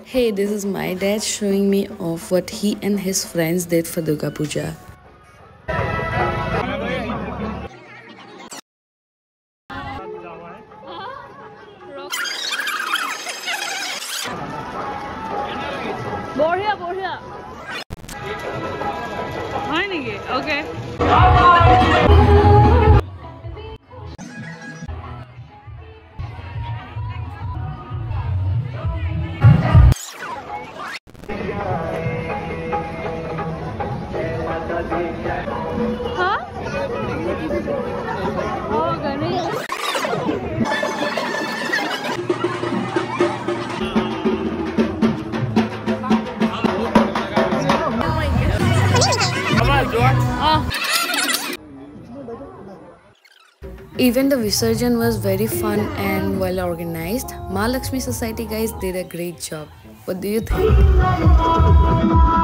Hey, this is my dad showing me off what he and his friends did for Durga Puja. বঢ়িয়া বঢ়িয়া হয় নেকি okay हाँ ओ Ganesh Even the Visarjan was very fun and well organized. Maa Laxmi Society guys did a great job. What do you think?